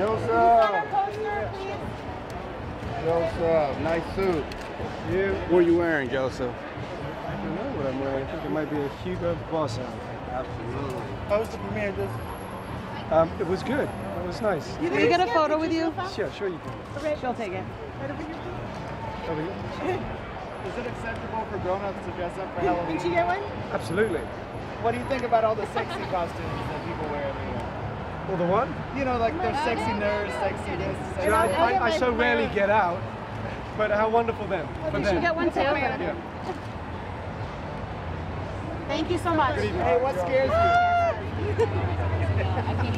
Joseph. poster. Joseph. Nice suit. You? What are you wearing, Joseph? I don't know what I'm wearing. I think it might be a Hugo Boss outfit. Absolutely. How was the premiere? Just Um, it was good. It was nice. Can we get a photo with you? Sure, sure you can. She'll take it. Right Over here. is it acceptable for grown-ups to dress up for Halloween? Did you get one? Absolutely. What do you think about all the sexy costumes that people wear every year? Well, the one? You know, like they're sexy nerds, sexy this, sexy You know, I. I, I so rarely get out, but how wonderful then. for You should get one too. Yeah. Thank you so much. Hey, what scares you?